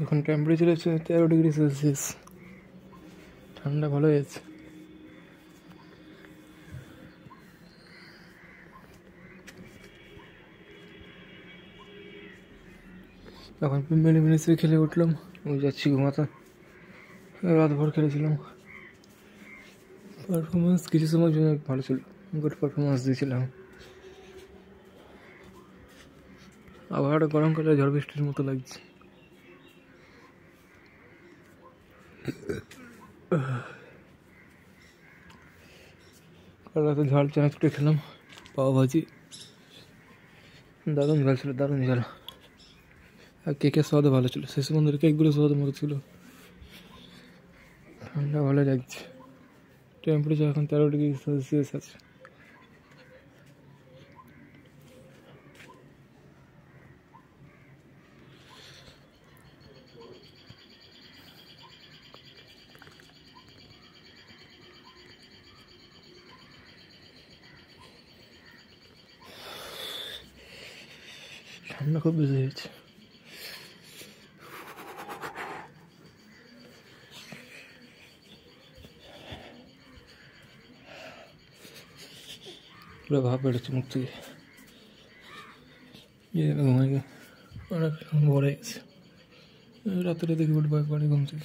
এখন টেম্পারেচার হচ্ছে তেরো ডিগ্রি সেলসিয়াস ঠান্ডা ভালো হয়েছে। এখন মিনি মিনিসে খেলে উঠলাম ওই যাচ্ছি ঘুমাতে। রাত ভর খেলেছিলাম। পারফরমেন্স কিছু সময় জন্য ভালো ছিল। গুড পারফরমেন্স দিয়েছিলাম। আবহাওয়াটা গরমকালে ঝড় বৃষ্টির মতো লাগছে। রাতে ঝাল চানাচ করে খেলাম, পাও ভাজি। দারুণ ঝাল ছিল, দারুণ ঝাল। আর কেকের স্বাদও ভালো ছিল। শেষ বন্ধুর কেকগুলো স্বাদ মতো ছিল। ঠান্ডা ভালো লাগছে। টেম্পারেচার এখন তেরো ডিগ্রি সেলসিয়াস আছে। annak खूब büzőt. प्रभाव पड़ती मुक्ति ये घूमेगा और देखिए बड़ी बाय घूमती